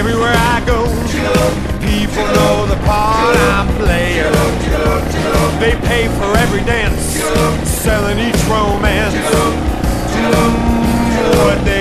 everywhere I go. People know the part I play. They pay for every dance, selling each romance. But they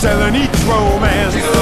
selling each romance.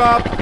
up.